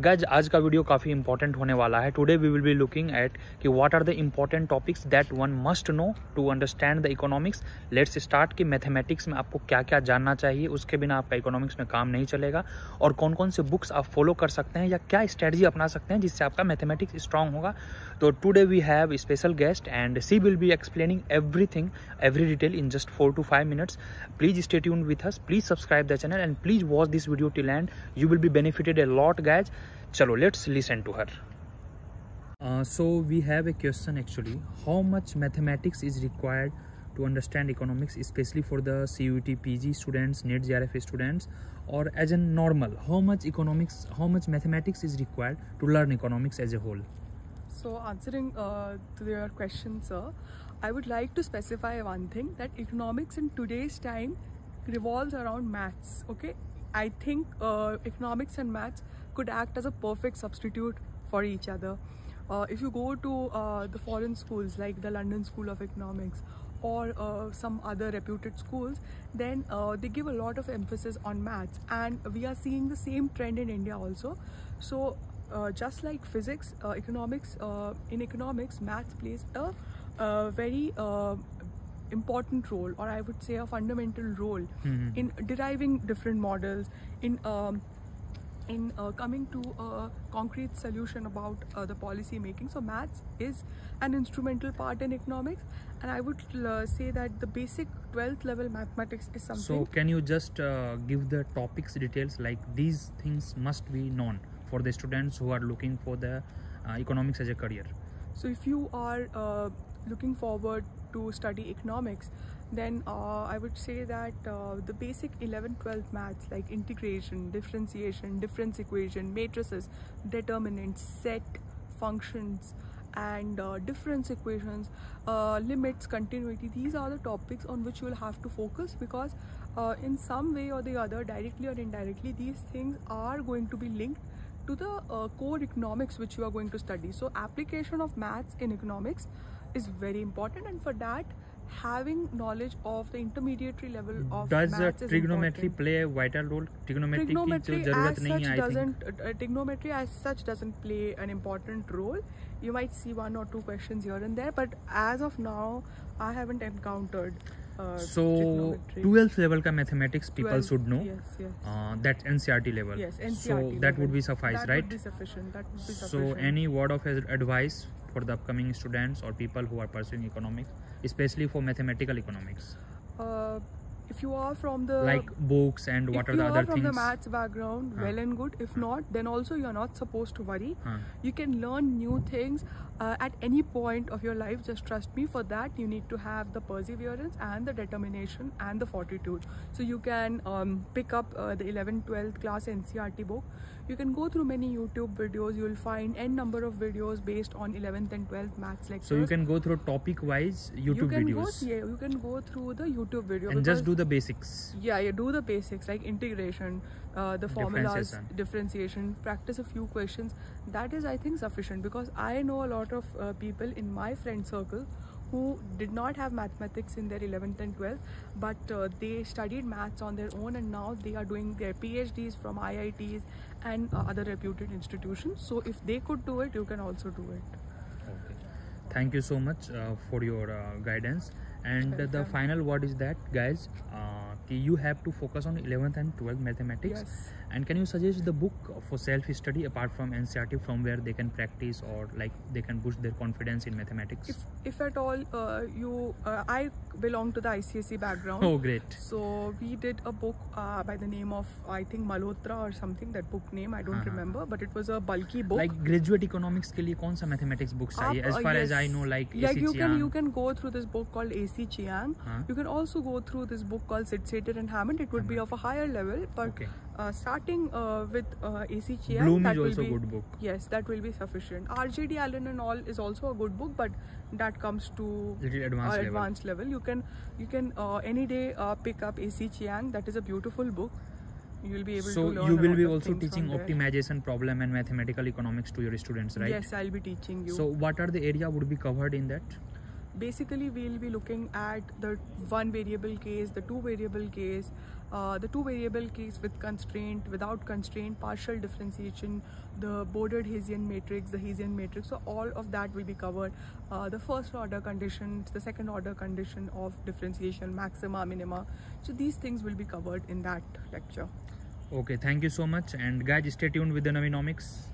गज आज का वीडियो काफ़ी इंपॉर्टेंट होने वाला है। Today we will be looking at कि what are the important topics that one must know to understand the economics let's start कि मैथमेटिक्स में आपको क्या क्या जानना चाहिए, उसके बिना आपका इकोनॉमिक्स में काम नहीं चलेगा। और कौन कौन से बुक्स आप फॉलो कर सकते हैं या क्या स्ट्रेटजी अपना सकते हैं जिससे आपका मैथमेटिक्स स्ट्रांग होगा। तो today we have special guest and she will be explaining everything every detail in just four to five minutes please stay tune with us please subscribe the channel and please watch this video till end you will be benefited a lot guys. Chalo let's listen to her. Uh, so we have a question actually. How much mathematics is required to understand economics especially for the CUET PG students NET JRF students or as a normal? How much economics how much mathematics is required to learn economics as a whole? So answering uh, to your question sir I would like to specify one thing that economics in today's time revolves around maths okay? I think uh, economics and maths could act as a perfect substitute for each other. Uh, if you go to uh, the foreign schools like the London School of Economics or uh, some other reputed schools, then uh, they give a lot of emphasis on maths and we are seeing the same trend in India also. So uh, just like physics, economics, in economics, maths plays a, very important role or I would say a fundamental role mm-hmm. in deriving different models in um, in uh, coming to a concrete solution about uh, the policy making. So maths is an instrumental part in economics and I would uh, say that the basic 12th level mathematics is something so can you just uh, give the topics details? Like these things must be known for the students who are looking for the uh, economics as a career. So if you are uh, looking forward to study economics then uh, I would say that uh, the basic 11 12 maths like integration differentiation difference equation matrices determinants set functions and uh, difference equations uh, limits continuity these are the topics on which you will have to focus because uh, in some way or the other directly or indirectly these things are going to be linked to the uh, core economics which you are going to study. So application of maths in economics is very important and for that having knowledge of the intermediary level of does maths trigonometry play a vital role? Trigonometry, trigonometry as such doesn't uh, trigonometry as such doesn't play an important role. You might see one or two questions here and there but as of now i haven't encountered so 12th level ka mathematics people 12, should know yes yes. uh, that ncert level. Yes NCERT so level. that would be suffice that right? would be sufficient. That would be sufficient. so any word of advice for the upcoming students or people who are pursuing economics especially for mathematical economics? Uh, if you are from the like books and what are the other things if you are from the maths background huh. well and good. If not then also you are not supposed to worry. Huh. you can learn new things uh, at any point of your life. Just trust me for that you need to have the perseverance and the determination and the fortitude. So you can um, pick up uh, the 11th 12th class ncert book. You can go through many youtube videos. You will find n number of videos based on 11th and 12th maths lectures so you can go through topic wise youtube you can videos. go, yeah you can go through the youtube video and just do the basics. Yeah you do the basics like integration uh, the formulas differentiation. differentiation practice a few questions. That is i think sufficient because i know a lot of uh, people in my friend circle who did not have mathematics in their 11th and 12th but uh, they studied maths on their own and now they are doing their phds from iits and uh, other reputed institutions. So if they could do it you can also do it. Okay. Thank you so much uh, for your uh, guidance and the final word is that guys uh, you have to focus on 11th and 12th mathematics. Yes. and can you suggest the book for self-study apart from NCERT from where they can practice or like they can boost their confidence in mathematics? If, if at all uh, you uh, I belong to the ICSE background. Oh great. So we did a book uh, by the name of I think Malhotra or something that book name I don't -huh. remember but it was a bulky book. Like graduate economics के लिए mathematics books चाहिए as uh, far yes. as I know like like you can you can go through this book called Chiang. -huh. You can also go through this book called Sydsaeter and Hammond. It would be of a higher level but okay. Uh, starting uh, with uh, AC Chiang. Bloom that is also be, a good book. Yes, that will be sufficient. RGD Allen and all is also a good book, but that comes to little advanced, uh, advanced level. level. You can you can uh, any day uh, pick up AC Chiang. That is a beautiful book. You will be able so to learn. So you will be also teaching optimization problem and mathematical economics to your students, right? Yes, I'll be teaching you. So what are the area would be covered in that? Basically we'll be looking at the one variable case the two variable case uh, the two variable case with constraint, without constraint, partial differentiation, the bordered Hessian matrix, the Hessian matrix. So all of that will be covered. Uh, the first order conditions, the second order condition of differentiation, maxima, minima. So these things will be covered in that lecture. Okay, thank you so much. And guys, stay tuned with the NviNomics.